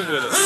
部